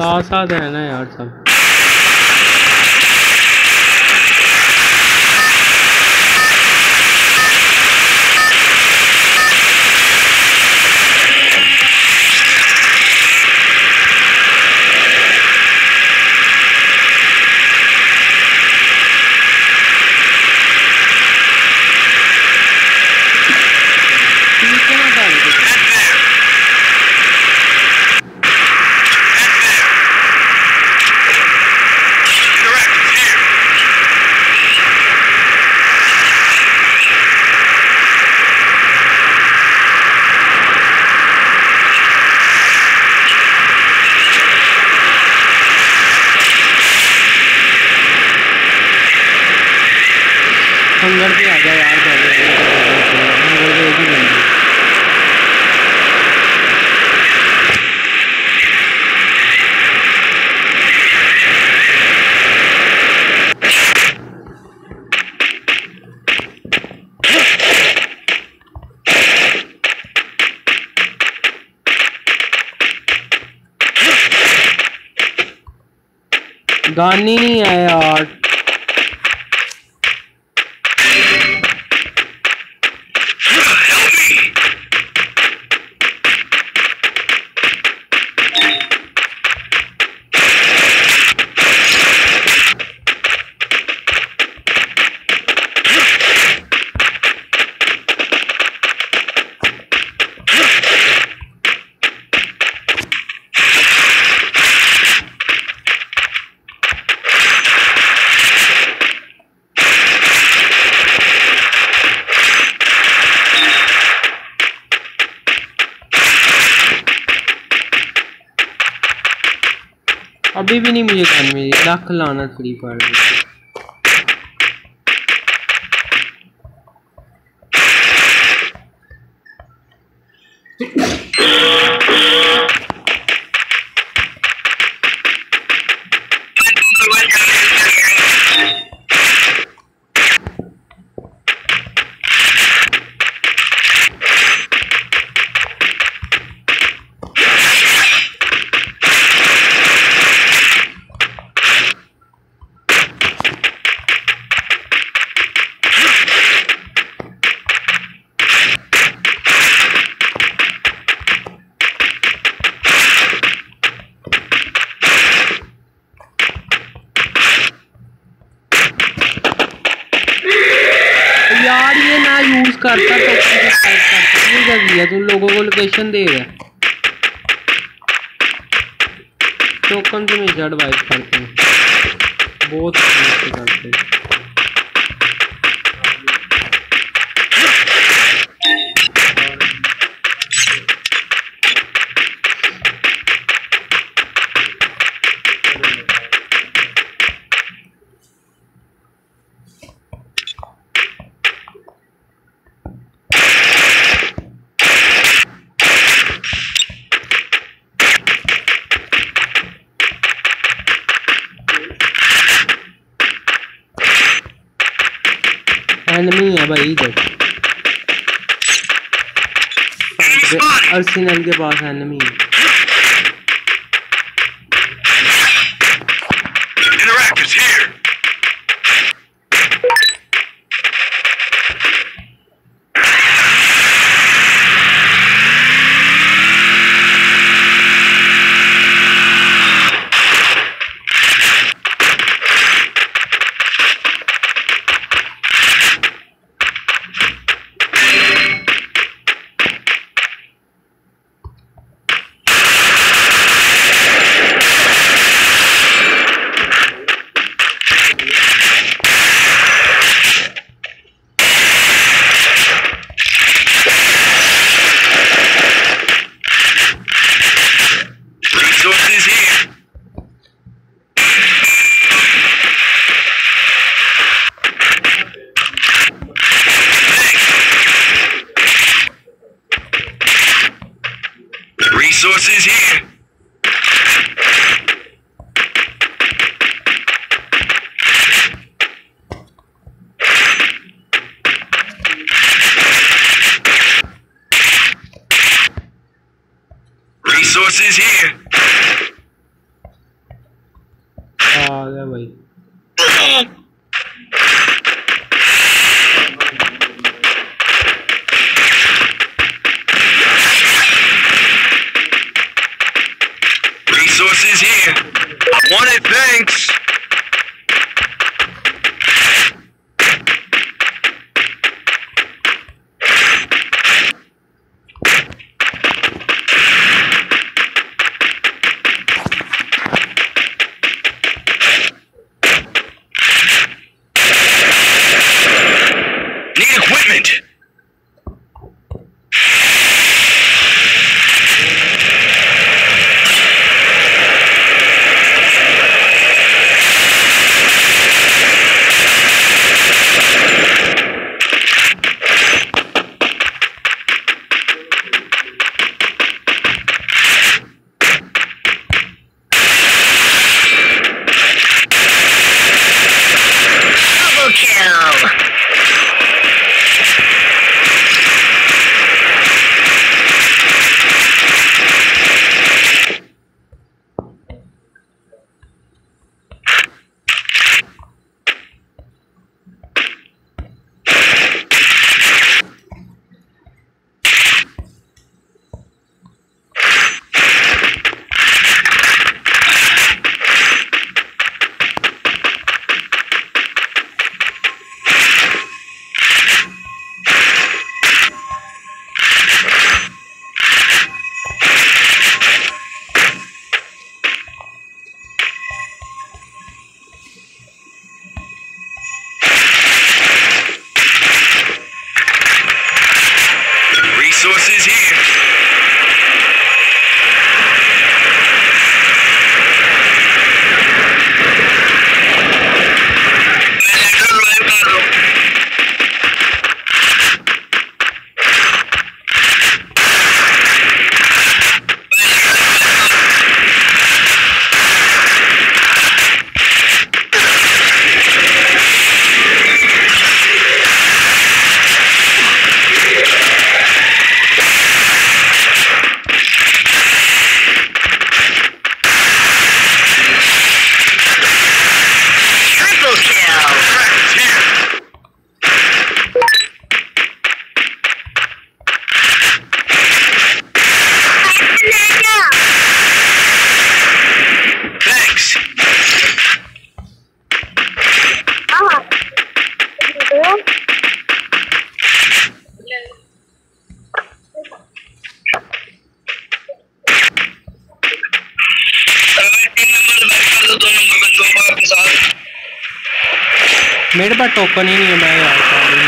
ساتھ ساتھ ہے نا یار سب پیچھے نہ ڈال دے۔ ہنگر پہ آ جا یار پہلے ہنگر پہ ایک ہی بندی گانی نہیں ہے یار۔ ابھی بھی نہیں مجھے گن ملی لاکھ لانا فری فائر یار لوکیشن دے رہا ٹوکن سے میں جڑ وائپ کرتے ہیں بہت کرتے ہیں اینمی ہے بھائی ارسنل کے پاس اینمی ہے Interactors here. resources here. Ah, that way. Resources here. Wanted banks. Resources here. میرے پاس ٹوکن ہی نہیں ہے میں یار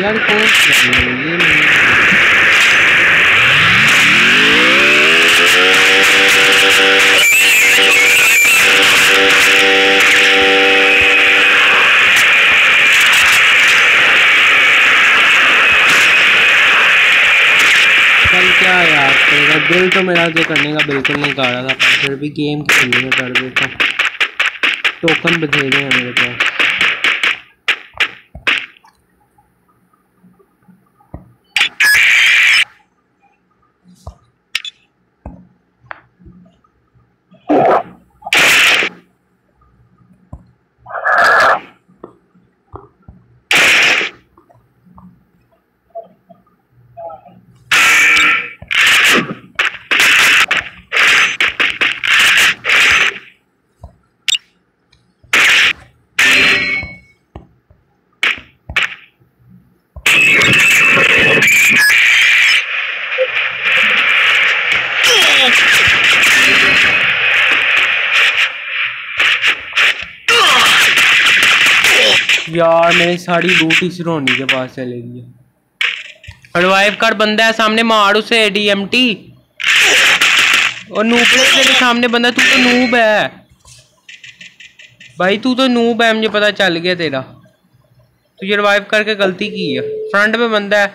یار کون سی ہے؟ یہ کیا یاد کرے گا دل تو میرا جو کرنے کا بالکل نہیں کر رہا تھا پھر بھی گیم کھیلنے میں کر دیتا ٹوکن بتھیرے ہیں میرے پاس یار میری ساڑی لوٹ اس رونی کے پاس چلے گی ریوائیو کر بندہ ہے سامنے مار اسے ڈی ایم ٹی اور نوبڑے تیرے سامنے بندہ، تو تو نوب ہے۔ بھائی، تو تو نوب ہے، مجھے پتا چل گیا تیرا۔ تجھے ریوائیو کر کے غلطی کی ہے۔ فرنٹ پہ بندہ ہے۔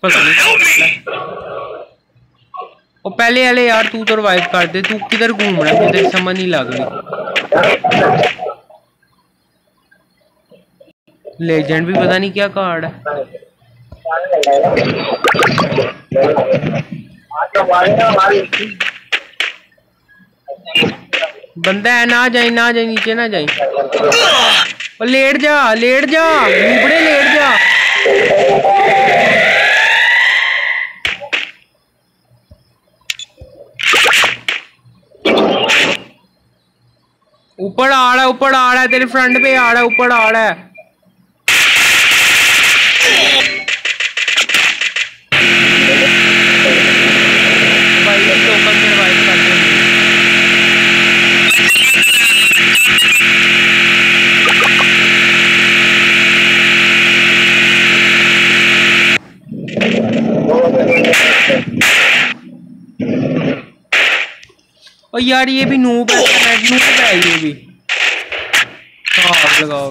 پتہ نہیں۔ اور پہلے والے یار، تو تو ریوائیو کر دے، تو کدھر گھوم رہا ہے؟ مجھے سمجھ نہیں لگ رہی۔ لیجنڈ بھی پتا نہیں کیا کارڈ ہے۔ بندہ ہے، نہ جائیں نہ جائیں، نیچے نہ جائیں۔ لیٹ جا لیٹ جا گھوپڑے لیٹ جا۔ اوپر آڑا اوپر آڑا ہے، تیرے فرنٹ پہ آڑا اوپر آڑا ہے۔ یار یہ بھی نوب ہے نوب ہے یہ بھی ہاں لگاؤ